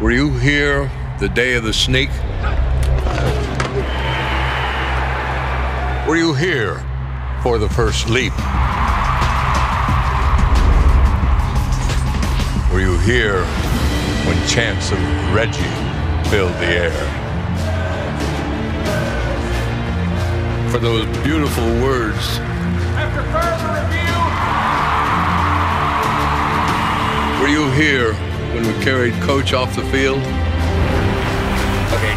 Were you here the day of the snake? Were you here for the first leap? Were you here when chants of Reggie filled the air? For those beautiful words. When we carried Coach off the field? Okay,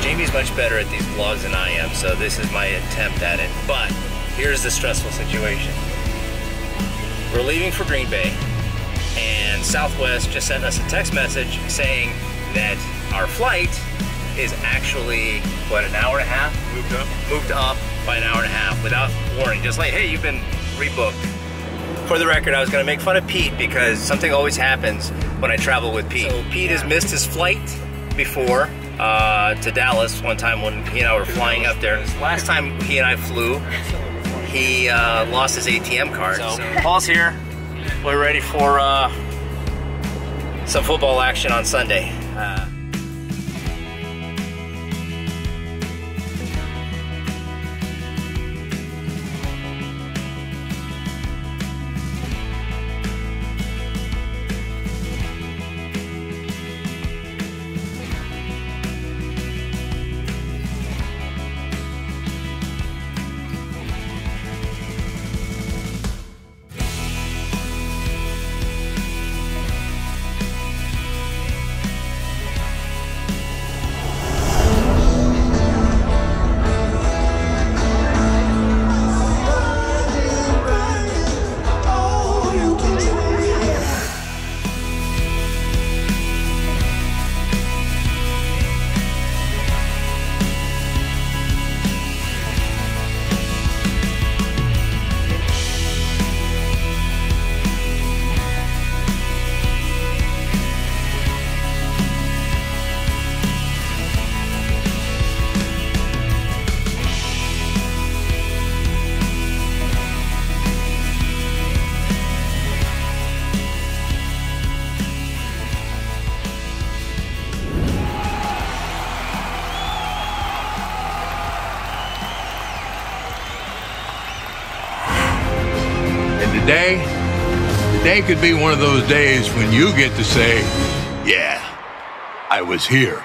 Jamie's much better at these vlogs than I am, so this is my attempt at it. But here's the stressful situation. We're leaving for Green Bay, and Southwest just sent us a text message saying that our flight is actually, what, an hour and a half? Moved up. Moved up by an hour and a half without warning. Just like, hey, you've been rebooked. For the record, I was gonna make fun of Pete because something always happens when I travel with Pete. So Pete has missed his flight before uh, to Dallas one time when he and I were flying up there. Last time he and I flew, he uh, lost his ATM card. So Paul's here. We're ready for uh, some football action on Sunday. Today, today could be one of those days when you get to say, yeah, I was here.